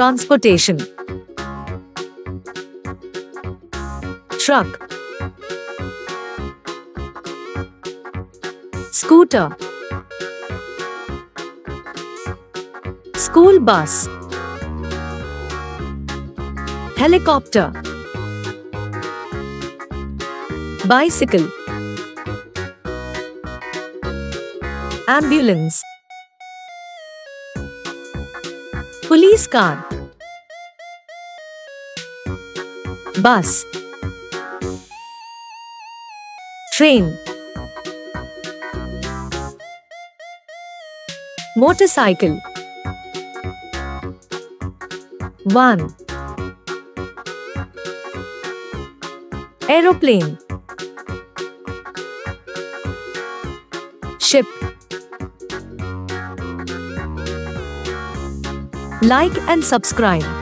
Transportation. Truck. Scooter. School bus. Helicopter. Bicycle. Ambulance. Police car Bus. Train. Motorcycle. Van. Aeroplane. Ship. Like and subscribe.